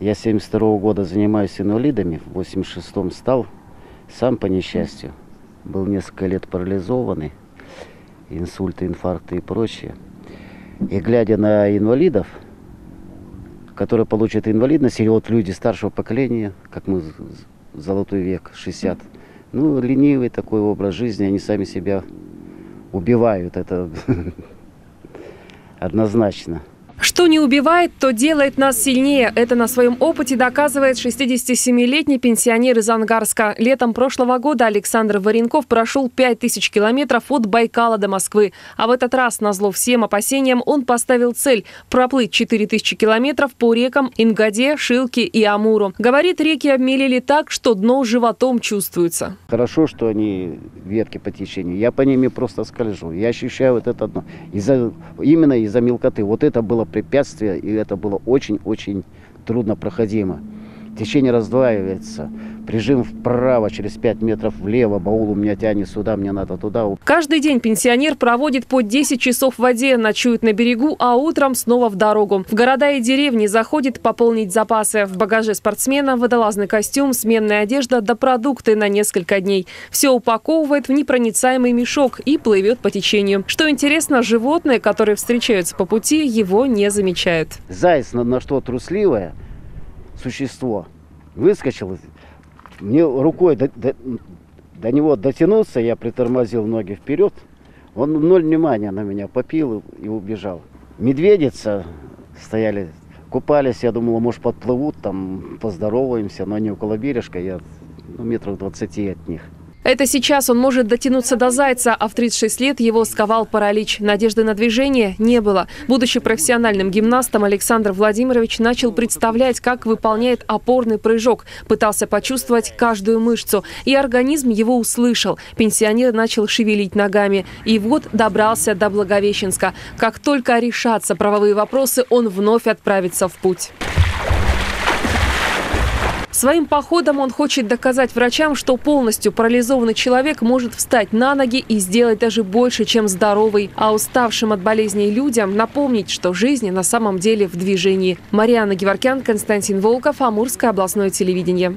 Я с 72 года занимаюсь инвалидами, в 86-м стал, сам по несчастью. Был несколько лет парализованный, инсульты, инфаркты и прочее. И глядя на инвалидов, которые получат инвалидность, или вот люди старшего поколения, как мы, золотой век, 60, ну, ленивый такой образ жизни, они сами себя убивают, это однозначно. Что не убивает, то делает нас сильнее. Это на своем опыте доказывает 67-летний пенсионер из Ангарска. Летом прошлого года Александр Варенков прошел 5000 километров от Байкала до Москвы. А в этот раз, назло всем опасениям, он поставил цель – проплыть 4000 километров по рекам Ингаде, Шилке и Амуру. Говорит, реки обмелели так, что дно животом чувствуется. Хорошо, что они ветки по течению. Я по ними просто скольжу. Я ощущаю вот это дно. Из-за, именно из-за мелкоты. Вот это было препятствие, и это было очень-очень трудно проходимо. Течение раздваивается. Прижим вправо, через 5 метров влево. Баул у меня тянет сюда, мне надо туда. Каждый день пенсионер проводит по 10 часов в воде, ночует на берегу, а утром снова в дорогу. В города и деревни заходит пополнить запасы. В багаже спортсмена водолазный костюм, сменная одежда да продукты на несколько дней. Все упаковывает в непроницаемый мешок и плывет по течению. Что интересно, животные, которые встречаются по пути, его не замечают. Заяц на, на что трусливое существо выскочил. Мне рукой до, до- до него дотянуться, я притормозил ноги вперед. Он ноль внимания на меня попил и, убежал. Медведица стояли, купались, я думал, может подплывут, там поздороваемся, но они около бережка, я ну, метров 20 от них. Это сейчас он может дотянуться до зайца, а в 36 лет его сковал паралич. Надежды на движение не было. Будучи профессиональным гимнастом, Александр Владимирович начал представлять, как выполняет опорный прыжок. Пытался почувствовать каждую мышцу. И организм его услышал. Пенсионер начал шевелить ногами. И вот добрался до Благовещенска. Как только решатся правовые вопросы, он вновь отправится в путь. Своим походом он хочет доказать врачам, что полностью парализованный человек может встать на ноги и сделать даже больше, чем здоровый. А уставшим от болезней людям напомнить, что жизнь на самом деле в движении. Мариана Геворкян, Константин Волков, Амурское областное телевидение.